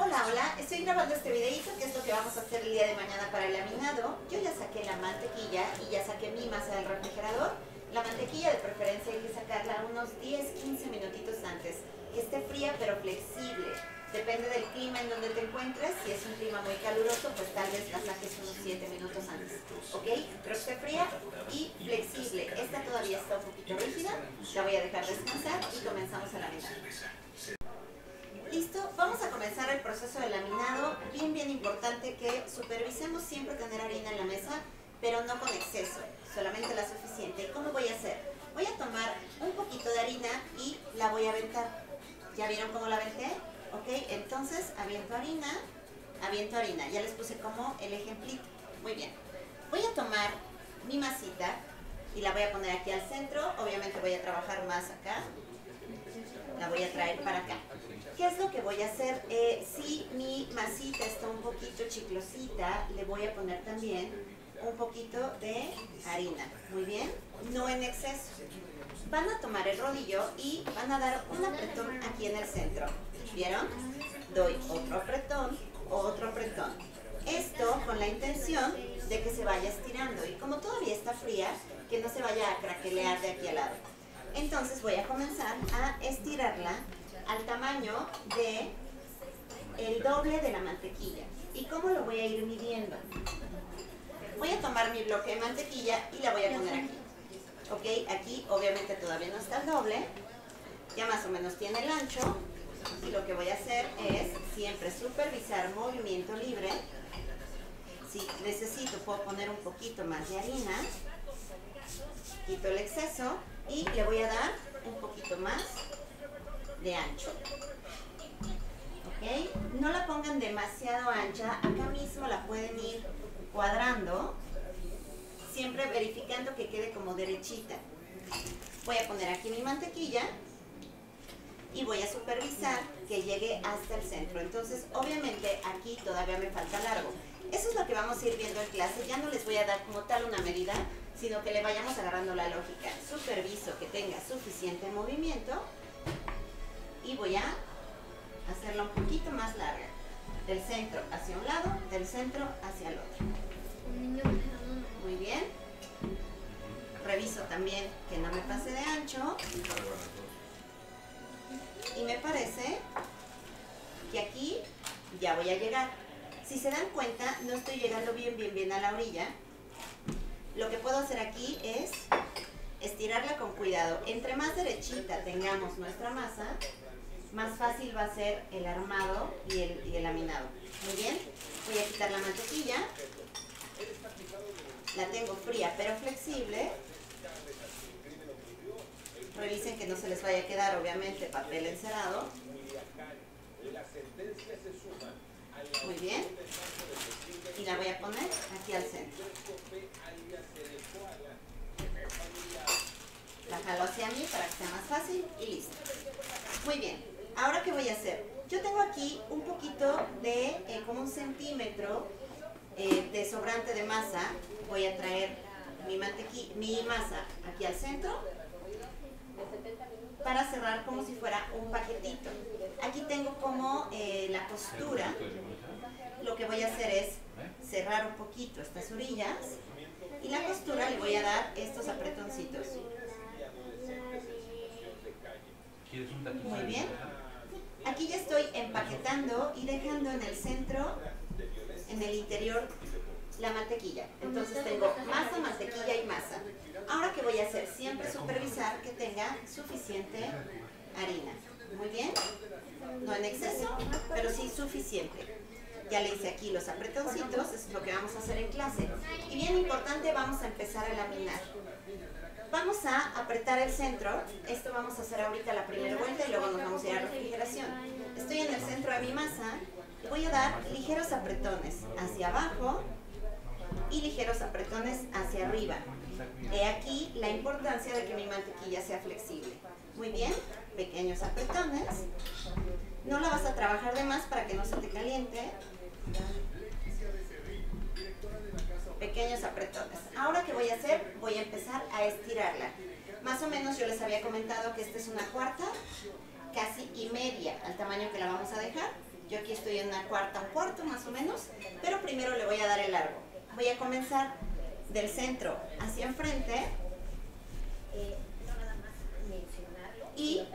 Hola, hola, estoy grabando este videito que es lo que vamos a hacer el día de mañana para el laminado. Yo ya saqué la mantequilla y ya saqué mi masa del refrigerador. La mantequilla de preferencia hay que sacarla unos 10-15 minutitos antes. Que esté fría pero flexible. Depende del clima en donde te encuentres. Si es un clima muy caluroso, pues tal vez la saques unos 7 minutos antes. ¿Ok? Pero esté fría y flexible. Esta todavía está un poquito rígida. La voy a dejar descansar y comenzamos a laminar. Listo, vamos a comenzar el proceso de laminado. Bien, bien importante que supervisemos siempre tener harina en la mesa, pero no con exceso, solamente la suficiente. ¿Y cómo voy a hacer? Voy a tomar un poquito de harina y la voy a aventar. ¿Ya vieron cómo la aventé? Ok, entonces aviento harina, aviento harina. Ya les puse como el ejemplito. Muy bien. Voy a tomar mi masita y la voy a poner aquí al centro. Obviamente voy a trabajar más acá. La voy a traer para acá. ¿Qué es lo que voy a hacer? Eh, si mi masita está un poquito chiclosita, le voy a poner también un poquito de harina. Muy bien, no en exceso. Van a tomar el rodillo y van a dar un apretón aquí en el centro. ¿Vieron? Doy otro apretón, otro apretón. Esto con la intención de que se vaya estirando y como todavía está fría, que no se vaya a craquelear de aquí al lado. Entonces voy a comenzar a estirarla al tamaño de el doble de la mantequilla. ¿Y cómo lo voy a ir midiendo? Voy a tomar mi bloque de mantequilla y la voy a poner aquí. ¿Ok? Aquí obviamente todavía no está el doble. Ya más o menos tiene el ancho. Y lo que voy a hacer es siempre supervisar movimiento libre. Si necesito puedo poner un poquito más de harina. Quito el exceso y le voy a dar un poquito más de ancho. ¿Ok? No la pongan demasiado ancha, acá mismo la pueden ir cuadrando, siempre verificando que quede como derechita. Voy a poner aquí mi mantequilla y voy a supervisar que llegue hasta el centro. Entonces, obviamente aquí todavía me falta largo. Eso es lo que vamos a ir viendo en clase. Ya no les voy a dar como tal una medida, sino que le vayamos agarrando la lógica. Superviso que tenga suficiente movimiento y voy a hacerla un poquito más larga. Del centro hacia un lado, del centro hacia el otro. Muy bien. Reviso también que no me pase de ancho. Y me parece que aquí ya voy a llegar. Si se dan cuenta, no estoy llegando bien, bien, bien a la orilla. Lo que puedo hacer aquí es estirarla con cuidado. Entre más derechita tengamos nuestra masa, más fácil va a ser el armado y el, laminado. Muy bien, voy a quitar la mantequilla. La tengo fría pero flexible. Revisen que no se les vaya a quedar obviamente papel encerado. Muy bien. Y la voy a poner aquí al centro. La jalo hacia mí para que sea más fácil y listo. Muy bien. Ahora, ¿qué voy a hacer? Yo tengo aquí un poquito de, eh, como un centímetro eh, de sobrante de masa. Voy a traer mi, mi masa aquí al centro para cerrar como si fuera un paquetito. Aquí tengo como eh, la costura. Lo que voy a hacer es cerrar un poquito estas orillas y la costura le voy a dar estos apretoncitos. Muy bien. Aquí ya estoy empaquetando y dejando en el centro, en el interior, la mantequilla. Entonces tengo masa, mantequilla y masa. Ahora, ¿qué voy a hacer? Siempre supervisar que tenga suficiente harina. Muy bien. No en exceso, pero sí suficiente. Ya le hice aquí los apretoncitos, es lo que vamos a hacer en clase. Y bien importante, vamos a empezar a laminar. Vamos a apretar el centro. Esto vamos a hacer ahorita la primera vuelta y luego nos vamos a ir a refrigeración. Estoy en el centro de mi masa voy a dar ligeros apretones hacia abajo y ligeros apretones hacia arriba. He aquí la importancia de que mi mantequilla sea flexible. Muy bien, pequeños apretones. No la vas a trabajar de más para que no se te caliente pequeños apretones. Ahora, ¿qué voy a hacer? Voy a empezar a estirarla. Más o menos yo les había comentado que esta es una cuarta, casi y media al tamaño que la vamos a dejar. Yo aquí estoy en una cuarta, un cuarto más o menos, pero primero le voy a dar el largo. Voy a comenzar del centro hacia enfrente y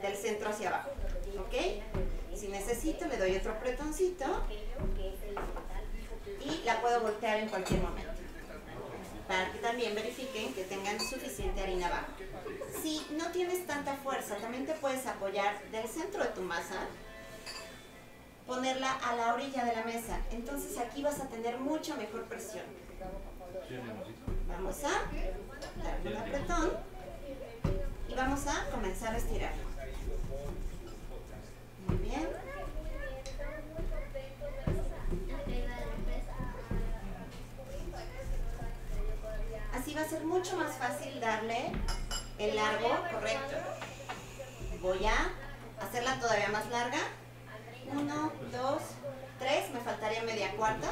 del centro hacia abajo. ¿Ok? Si necesito, le doy otro apretoncito y la puedo voltear en cualquier momento para que también verifiquen que tengan suficiente harina abajo. Si no tienes tanta fuerza, también te puedes apoyar del centro de tu masa, ponerla a la orilla de la mesa. Entonces aquí vas a tener mucha mejor presión. Vamos a darle un apretón y vamos a comenzar a estirar. Muy bien. Mucho más fácil darle el largo correcto. Voy a hacerla todavía más larga. Uno, dos, tres. Me faltaría media cuarta.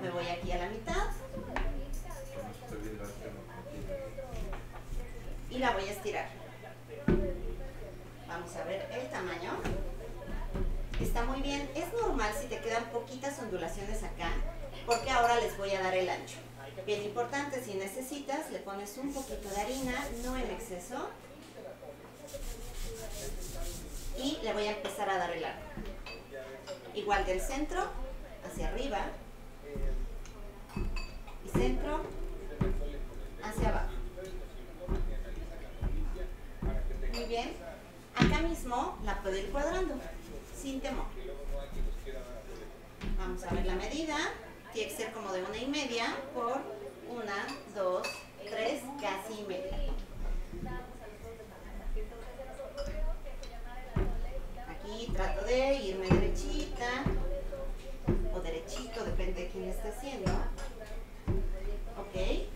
Me voy aquí a la mitad. Y la voy a estirar. Vamos a ver el tamaño. Está muy bien. Es normal si te quedan poquitas ondulaciones acá, porque ahora les voy a dar el ancho. Bien importante, si necesitas, le pones un poquito de harina, no en exceso. Y le voy a empezar a dar el arco. Igual del centro hacia arriba. Y centro hacia abajo. Muy bien. Acá mismo la puedo ir cuadrando, sin temor. Vamos a ver la medida. Tiene que ser como de una y media por una, dos, tres, casi media. Aquí trato de irme derechita o derechito, depende de quién esté haciendo. Ok.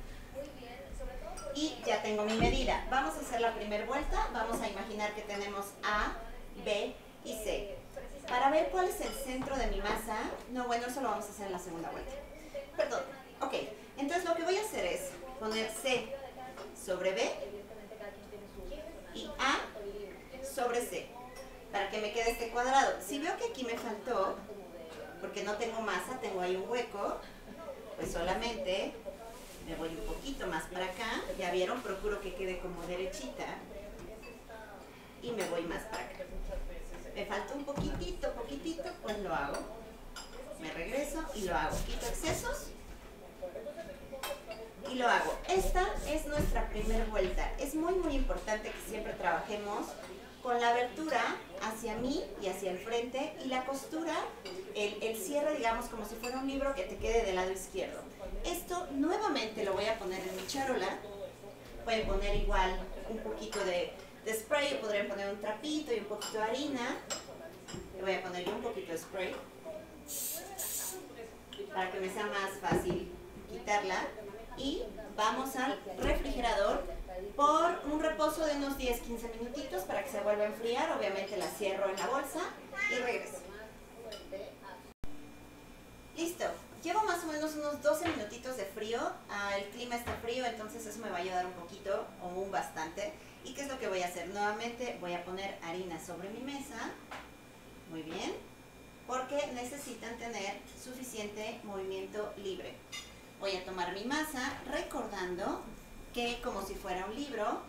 Y ya tengo mi medida. Vamos a hacer la primera vuelta. Vamos a imaginar que tenemos A, B y C. Para ver cuál es el centro de mi masa, no, bueno, eso lo vamos a hacer en la segunda vuelta. Perdón. Ok. Entonces lo que voy a hacer es poner C sobre B y A sobre C para que me quede este cuadrado. Si veo que aquí me faltó, porque no tengo masa, tengo ahí un hueco, pues solamente me voy un poquito más para acá. Ya vieron, procuro que quede como derechita y me voy más para acá. Me falta un poquitito, poquitito, pues lo hago. Me regreso y lo hago. Quito excesos y lo hago. Esta es nuestra primera vuelta. Es muy muy importante que siempre trabajemos con la abertura hacia mí y hacia el frente y la costura, el, el, cierre digamos como si fuera un libro que te quede del lado izquierdo. Esto nuevamente lo voy a poner en mi charola. Pueden poner igual un poquito de, de spray, o podrían poner un trapito y un poquito de harina. Le voy a poner yo un poquito de spray para que me sea más fácil quitarla y vamos al refrigerador por un reposo de unos 10-15 minutitos para que se vuelva a enfriar. Obviamente la cierro en la bolsa y regreso. Listo. Llevo más o menos unos 12 minutitos de frío. Ah, el clima está frío, entonces eso me va a ayudar un poquito o un bastante. ¿Y qué es lo que voy a hacer? Nuevamente voy a poner harina sobre mi mesa. Muy bien. Porque necesitan tener suficiente movimiento libre. Voy a tomar mi masa recordando que como si fuera un libro,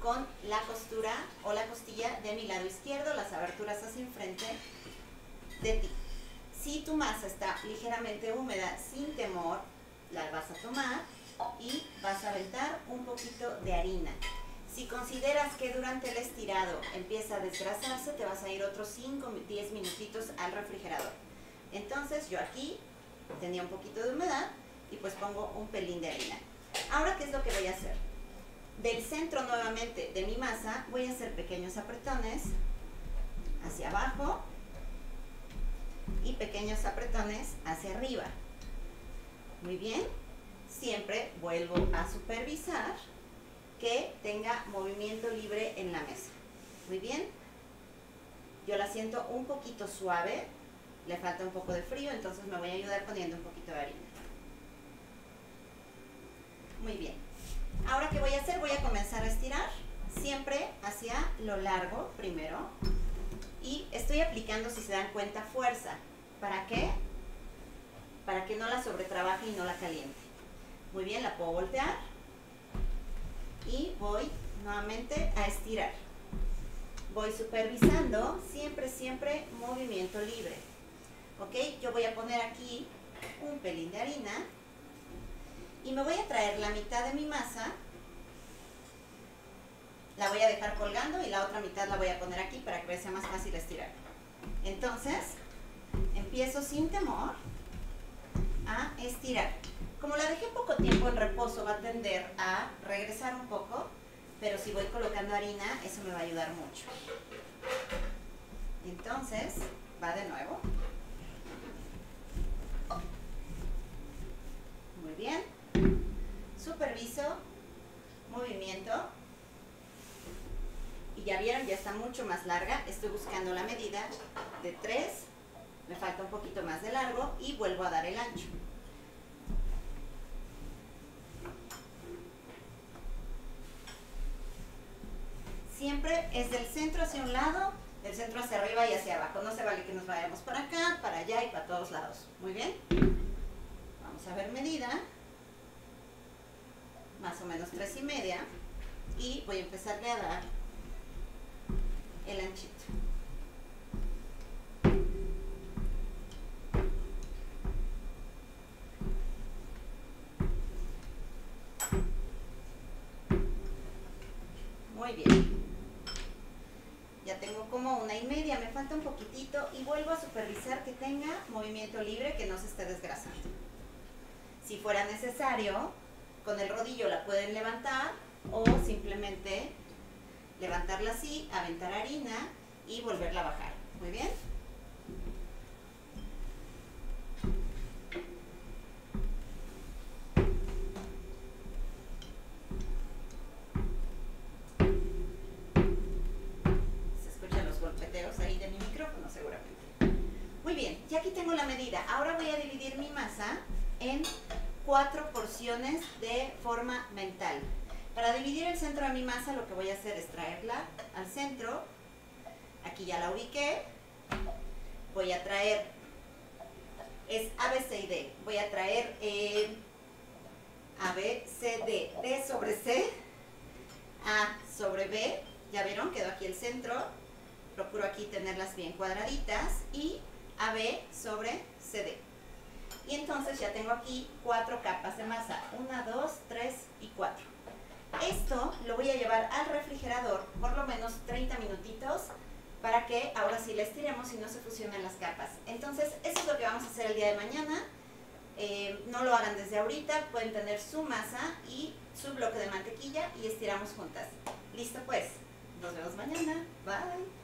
con la costura o la costilla de mi lado izquierdo, las aberturas hacia enfrente de ti. Si tu masa está ligeramente húmeda, sin temor, la vas a tomar y vas a aventar un poquito de harina. Si consideras que durante el estirado empieza a desgrasarse, te vas a ir otros 5, 10 minutitos al refrigerador. Entonces yo aquí tenía un poquito de humedad, y pues pongo un pelín de harina. Ahora, ¿qué es lo que voy a hacer? Del centro nuevamente de mi masa voy a hacer pequeños apretones hacia abajo y pequeños apretones hacia arriba. Muy bien. Siempre vuelvo a supervisar que tenga movimiento libre en la mesa. Muy bien. Yo la siento un poquito suave, le falta un poco de frío, entonces me voy a ayudar poniendo un poquito de harina. Muy bien. Ahora, ¿qué voy a hacer? Voy a comenzar a estirar, siempre hacia lo largo primero. Y estoy aplicando, si se dan cuenta, fuerza. ¿Para qué? Para que no la sobretrabaje y no la caliente. Muy bien, la puedo voltear. Y voy nuevamente a estirar. Voy supervisando siempre, siempre movimiento libre. ¿Ok? Yo voy a poner aquí un pelín de harina y me voy a traer la mitad de mi masa la voy a dejar colgando y la otra mitad la voy a poner aquí para que sea más fácil estirar. Entonces, empiezo sin temor a estirar. Como la dejé poco tiempo en reposo, va a tender a regresar un poco, pero si voy colocando harina, eso me va a ayudar mucho. Entonces, va de nuevo. Muy bien. Superviso movimiento y ya vieron, ya está mucho más larga. Estoy buscando la medida de 3, me falta un poquito más de largo y vuelvo a dar el ancho. Siempre es del centro hacia un lado, del centro hacia arriba y hacia abajo. No se vale que nos vayamos para acá, para allá y para todos lados. Muy bien. Vamos a ver medida. Más o menos tres y media. Y voy a empezarle a dar el anchito. Muy bien. Como una y media, me falta un poquitito y vuelvo a supervisar que tenga movimiento libre, que no se esté desgrasando. Si fuera necesario, con el rodillo la pueden levantar o simplemente levantarla así, aventar harina y volverla a bajar. Muy bien. Se escuchan los golpeteos ahí de mi micrófono seguramente. Muy bien, ya aquí tengo la medida. Ahora voy a dividir mi masa en cuatro porciones de forma mental. Para dividir el centro de mi masa lo que voy a hacer es traerla al centro. Aquí ya la ubiqué. Voy a traer, es A, B, C y D. Voy a traer eh, A, B, C, D. D sobre C, A sobre B. Ya vieron, quedó aquí el centro. Procuro aquí tenerlas bien cuadraditas. Y AB sobre CD. Y entonces ya tengo aquí cuatro capas de masa. Una, dos, tres y cuatro. Esto lo voy a llevar al refrigerador por lo menos 30 minutitos para que ahora sí la estiremos y no se fusionen las capas. Entonces, eso es lo que vamos a hacer el día de mañana. Eh, no lo hagan desde ahorita, pueden tener su masa y su bloque de mantequilla y estiramos juntas. Listo pues, nos vemos mañana. Bye.